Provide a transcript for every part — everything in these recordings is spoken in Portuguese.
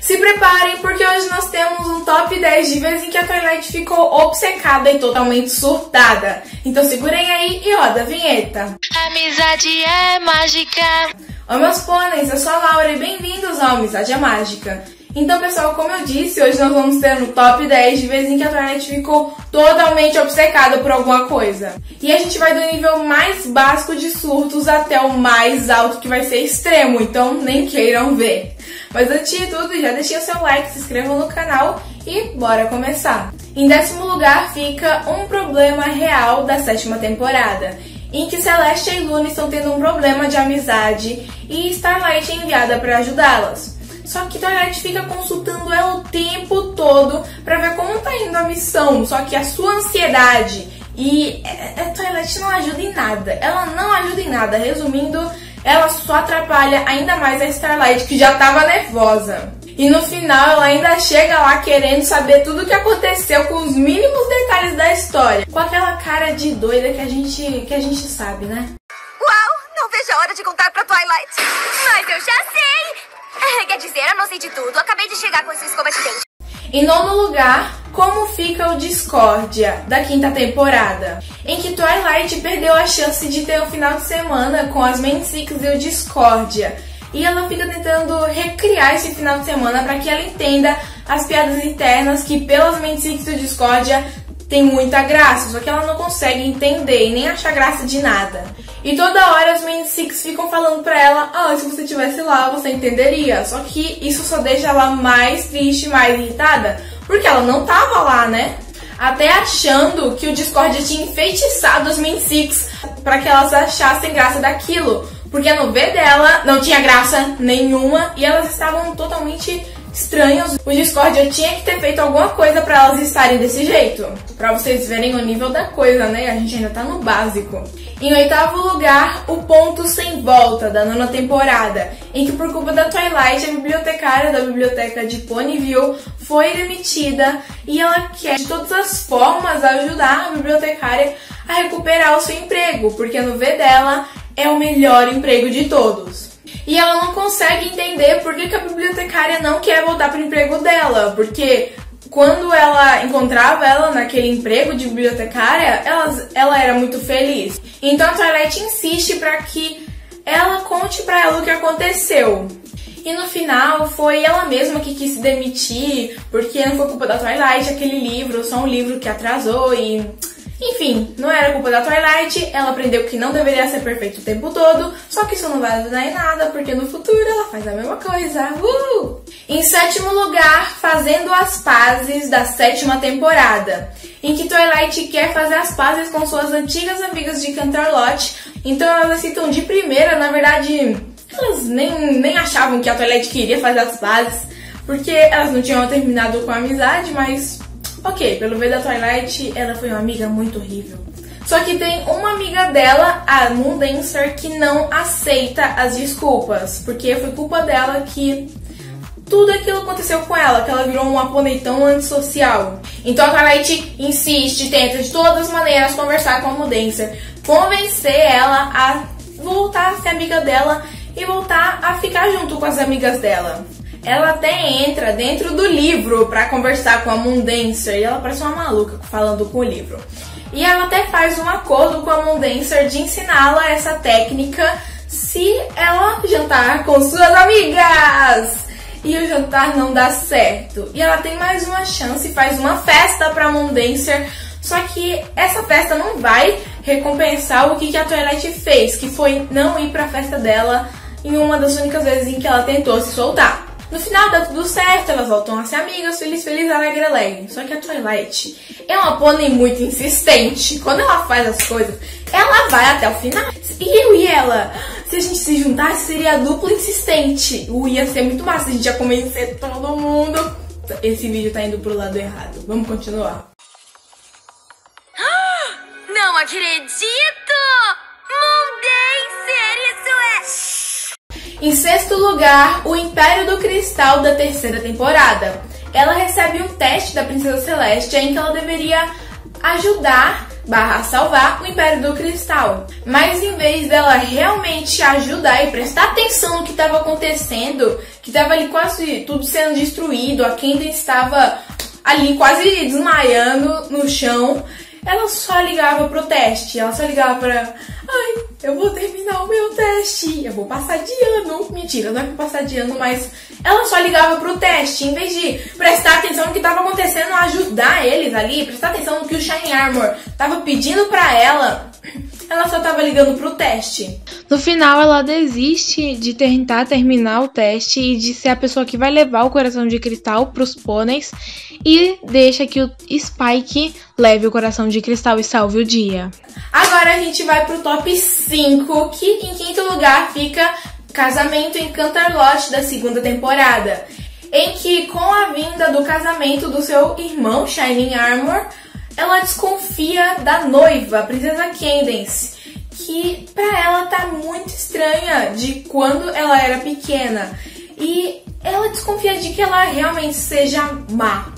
Se preparem porque hoje nós temos um top 10 de vezes em que a Twilight ficou obcecada e totalmente surtada. Então segurem aí e roda a vinheta. Amizade é mágica. Oi meus pôneis, eu sou a Laura e bem-vindos ao Amizade é Mágica. Então pessoal, como eu disse, hoje nós vamos ter no top 10 de vezes em que a Twilight ficou totalmente obcecada por alguma coisa. E a gente vai do nível mais básico de surtos até o mais alto que vai ser extremo, então nem queiram ver. Mas antes de tudo, já deixem o seu like, se inscrevam no canal e bora começar. Em décimo lugar fica um problema real da sétima temporada, em que Celeste e Luna estão tendo um problema de amizade e Starlight é enviada para ajudá-las. Só que Twilight fica consultando ela o tempo todo para ver como tá indo a missão. Só que a sua ansiedade e a é, é, Twilight não ajuda em nada. Ela não ajuda em nada. Resumindo, ela só atrapalha ainda mais a Starlight, que já tava nervosa. E no final ela ainda chega lá querendo saber tudo o que aconteceu com os mínimos detalhes da história. Com aquela cara de doida que a gente, que a gente sabe, né? Uau! Não vejo a hora de contar pra Twilight. Mas eu já sei! Quer dizer, eu não sei de tudo. Acabei de chegar com essa escova de dente. Em nono lugar, como fica o Discordia da quinta temporada, em que Twilight perdeu a chance de ter um final de semana com as Six e o Discordia. E ela fica tentando recriar esse final de semana para que ela entenda as piadas internas que pelas Six e o Discordia tem muita graça, só que ela não consegue entender e nem achar graça de nada. E toda hora as Main Six ficam falando pra ela, ah, se você estivesse lá, você entenderia. Só que isso só deixa ela mais triste, mais irritada, porque ela não tava lá, né? Até achando que o Discord tinha enfeitiçado as Main Six pra que elas achassem graça daquilo. Porque no V dela não tinha graça nenhuma e elas estavam totalmente estranhos. O Discord tinha que ter feito alguma coisa para elas estarem desse jeito. Para vocês verem o nível da coisa, né? A gente ainda tá no básico. Em oitavo lugar, o ponto sem volta da nona temporada, em que por culpa da Twilight, a bibliotecária da biblioteca de Ponyville foi demitida e ela quer de todas as formas ajudar a bibliotecária a recuperar o seu emprego, porque no V dela é o melhor emprego de todos. E ela não consegue entender por que, que a bibliotecária não quer voltar para o emprego dela, porque quando ela encontrava ela naquele emprego de bibliotecária, ela, ela era muito feliz. Então a Twilight insiste para que ela conte para ela o que aconteceu. E no final foi ela mesma que quis se demitir, porque não foi culpa da Twilight aquele livro, só um livro que atrasou e enfim, não era culpa da Twilight, ela aprendeu que não deveria ser perfeito o tempo todo, só que isso não vai ajudar em nada, porque no futuro ela faz a mesma coisa. Uh! Em sétimo lugar, fazendo as pazes da sétima temporada, em que Twilight quer fazer as pazes com suas antigas amigas de Canterlot, então elas citam de primeira, na verdade, elas nem, nem achavam que a Twilight queria fazer as pazes, porque elas não tinham terminado com a amizade, mas Ok, pelo ver da Twilight, ela foi uma amiga muito horrível. Só que tem uma amiga dela, a Moon que não aceita as desculpas, porque foi culpa dela que tudo aquilo aconteceu com ela, que ela virou um aponeitão antissocial. Então a Twilight insiste, tenta de todas as maneiras conversar com a Moon convencer ela a voltar a ser amiga dela e voltar a ficar junto com as amigas dela. Ela até entra dentro do livro para conversar com a Mundancer e ela parece uma maluca falando com o livro. E ela até faz um acordo com a Mundancer de ensiná-la essa técnica se ela jantar com suas amigas. E o jantar não dá certo. E ela tem mais uma chance e faz uma festa para Mundancer. Só que essa festa não vai recompensar o que a Twilight fez, que foi não ir para a festa dela em uma das únicas vezes em que ela tentou se soltar. No final dá tudo certo, elas voltam a ser amigas, feliz, feliz, alegre, alegre. Só que a Twilight é uma pônei muito insistente. Quando ela faz as coisas, ela vai até o final. E eu e ela, se a gente se juntasse, seria dupla insistente. O ia ser muito massa, a gente ia convencer todo mundo. Esse vídeo tá indo pro lado errado. Vamos continuar. Não acredito! Em sexto lugar, o Império do Cristal da terceira temporada. Ela recebe um teste da Princesa Celeste em que ela deveria ajudar barra salvar o Império do Cristal. Mas em vez dela realmente ajudar e prestar atenção no que estava acontecendo, que estava ali quase tudo sendo destruído, a Kendra estava ali quase desmaiando no chão, ela só ligava pro teste. Ela só ligava pra. Ai, eu vou terminar o meu teste. Eu vou passar de ano. Mentira, não é pra passar de ano, mas ela só ligava pro teste. Em vez de prestar atenção no que tava acontecendo, ajudar eles ali, prestar atenção no que o Shine Armor tava pedindo pra ela, ela só tava ligando pro teste. No final, ela desiste de tentar terminar o teste e de ser a pessoa que vai levar o coração de cristal pros pôneis e deixa que o Spike leve o coração de cristal e salve o dia. Agora a gente vai pro top 5, que em quinto lugar fica Casamento em Canterlot da segunda temporada, em que com a vinda do casamento do seu irmão Shining Armor, ela desconfia da noiva, a princesa Cadence, que pra ela tá muito estranha de quando ela era pequena. E ela desconfia de que ela realmente seja má.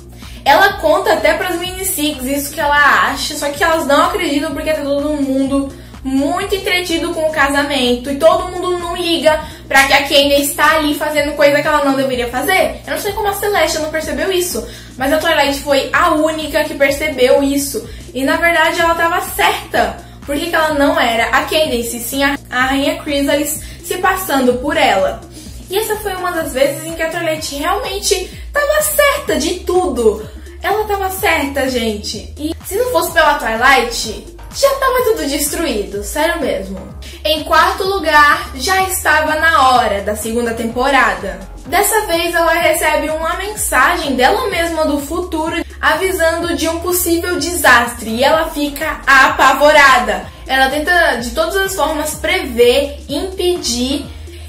Ela conta até pras mini Six isso que ela acha, só que elas não acreditam porque tá todo mundo muito entretido com o casamento e todo mundo não liga pra que a Kenya está ali fazendo coisa que ela não deveria fazer. Eu não sei como a Celeste não percebeu isso, mas a Twilight foi a única que percebeu isso. E na verdade ela estava certa. Por que, que ela não era a Candace, sim a, a Rainha Chrysalis se passando por ela? E essa foi uma das vezes em que a Twilight realmente estava certa de tudo. Ela estava certa, gente. E se não fosse pela Twilight, já estava tudo destruído, sério mesmo. Em quarto lugar, já estava na hora da segunda temporada. Dessa vez ela recebe uma mensagem dela mesma do futuro avisando de um possível desastre e ela fica apavorada. Ela tenta de todas as formas prever, impedir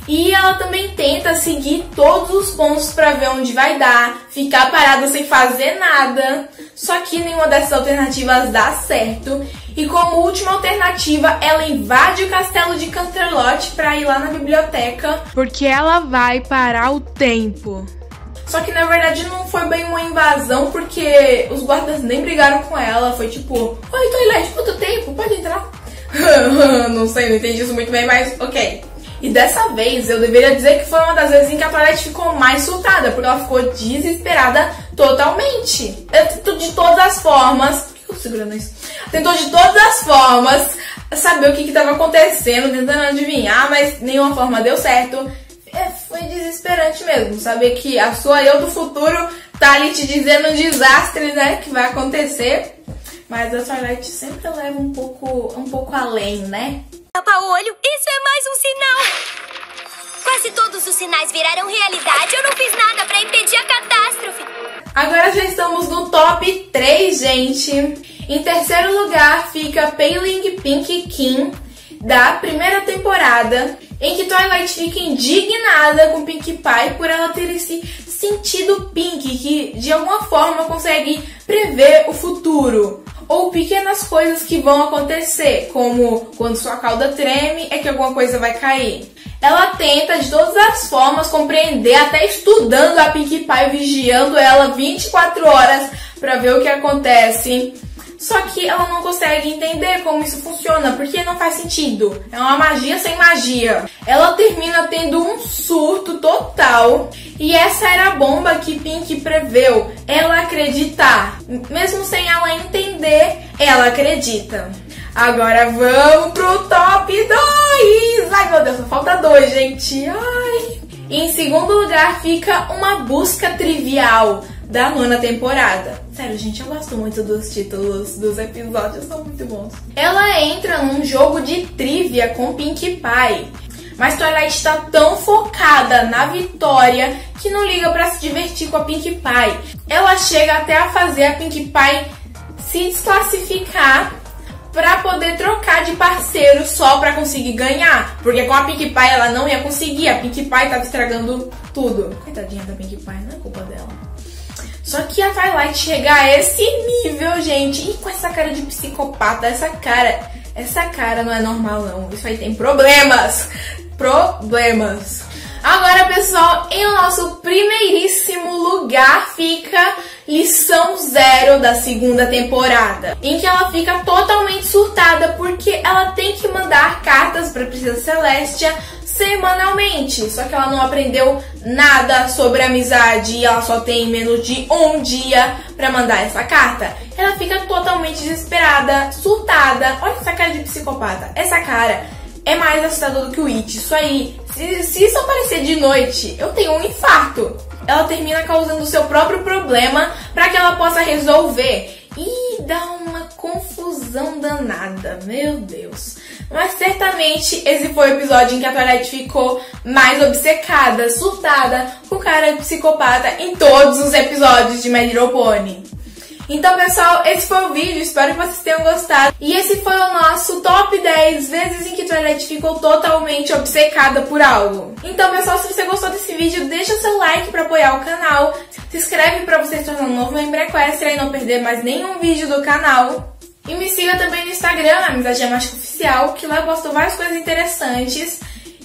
e ela também tenta seguir todos os pontos para ver onde vai dar, ficar parada sem fazer nada. Só que nenhuma dessas alternativas dá certo. E como última alternativa, ela invade o castelo de Canterlot para ir lá na biblioteca. Porque ela vai parar o tempo. Só que na verdade não foi bem uma invasão, porque os guardas nem brigaram com ela. Foi tipo, oi Toilette, quanto tempo? Pode entrar? não sei, não entendi isso muito bem, mas ok. E dessa vez eu deveria dizer que foi uma das vezes em que a Toilette ficou mais surtada, porque ela ficou desesperada totalmente. De todas as formas. Por que eu segurando isso? Tentou de todas as formas saber o que estava acontecendo, tentando adivinhar, mas nenhuma forma deu certo. É, foi desesperante mesmo, saber que a sua eu do futuro tá ali te dizendo um desastre, né, que vai acontecer. Mas a Twilight sempre leva um pouco, um pouco além, né? Tapa o olho, isso é mais um sinal! Quase todos os sinais viraram realidade. Eu não fiz nada para impedir a catástrofe. Agora já estamos no top 3, gente. Em terceiro lugar fica Pailing Pink King, da primeira temporada, em que Twilight fica indignada com Pink Pie por ela ter esse sentido Pink, que de alguma forma consegue prever o futuro ou pequenas coisas que vão acontecer, como quando sua cauda treme é que alguma coisa vai cair. Ela tenta de todas as formas compreender, até estudando a Pink Pie, vigiando ela 24 horas para ver o que acontece. Só que ela não consegue entender como isso funciona, porque não faz sentido. É uma magia sem magia. Ela termina tendo um surto total. E essa era a bomba que Pink preveu. Ela acreditar. Mesmo sem ela entender, ela acredita. Agora vamos pro top 2! Ai meu Deus, só falta dois, gente. Ai. Em segundo lugar fica uma busca trivial da nona temporada. Sério, gente, eu gosto muito dos títulos dos episódios, são muito bons. Ela entra num jogo de trivia com Pink Pie. Mas Twilight está tão focada na vitória que não liga para se divertir com a Pink Pie. Ela chega até a fazer a Pink Pie se desclassificar para poder trocar de parceiro só para conseguir ganhar. Porque com a Pink Pie ela não ia conseguir. A Pink Pie tava estragando tudo. Coitadinha da Pink Pie, não é culpa dela. Só que a Twilight chega a esse nível, gente, e com essa cara de psicopata, essa cara, essa cara não é normal não. Isso aí tem problemas. Problemas. Agora, pessoal, em nosso primeiríssimo lugar fica lição zero da segunda temporada, em que ela fica totalmente surtada porque ela tem que mandar cartas para Princesa Celestia semanalmente. Só que ela não aprendeu nada sobre amizade e ela só tem menos de um dia para mandar essa carta. Ela fica totalmente desesperada, surtada. Olha essa cara de psicopata. Essa cara é mais assustador do que o It. Isso aí, se, se isso aparecer de noite, eu tenho um infarto. Ela termina causando o seu próprio problema para que ela possa resolver. E dá uma confusão danada, meu Deus. Mas certamente esse foi o episódio em que a Twilight ficou mais obcecada, surtada, com cara de psicopata em todos os episódios de My Little Pony. Então, pessoal, esse foi o vídeo, espero que vocês tenham gostado. E esse foi o nosso top 10 vezes em que Twilight ficou totalmente obcecada por algo. Então, pessoal, se você gostou desse vídeo, deixa seu like para apoiar o canal, se inscreve para você se tornar um novo membro Equestria e não perder mais nenhum vídeo do canal. E me siga também no Instagram, Amizade Mágica Oficial, que lá eu posto várias coisas interessantes.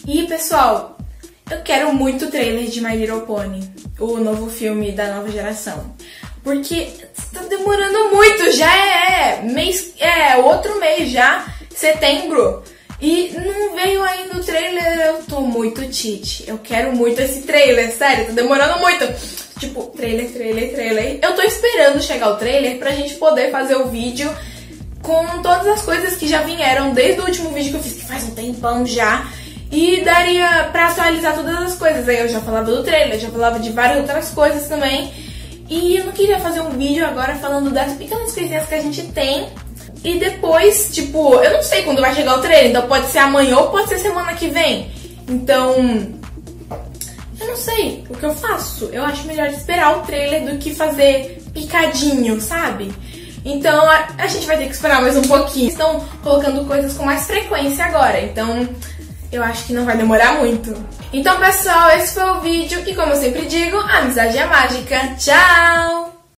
E, pessoal, eu quero muito o trailer de My Little Pony, o novo filme da nova geração. Porque tá demorando muito, já é mês, é outro mês já, setembro. E não veio ainda o trailer, eu tô muito tite. Eu quero muito esse trailer, sério, tá demorando muito. Tipo, trailer, trailer, trailer. Eu tô esperando chegar o trailer pra gente poder fazer o vídeo com todas as coisas que já vieram desde o último vídeo que eu fiz, que faz um tempão já. E daria pra atualizar todas as coisas. Aí eu já falava do trailer, já falava de várias outras coisas também. E eu não queria fazer um vídeo agora falando das pequenas coisinhas que a gente tem. E depois, tipo, eu não sei quando vai chegar o trailer, então pode ser amanhã ou pode ser semana que vem. Então, eu não sei o que eu faço. Eu acho melhor esperar o trailer do que fazer picadinho, sabe? Então a, a, gente vai ter que esperar mais um pouquinho. Estão colocando coisas com mais frequência agora, então eu acho que não vai demorar muito. Então, pessoal, esse foi o vídeo e como eu sempre digo, a amizade é mágica. Tchau!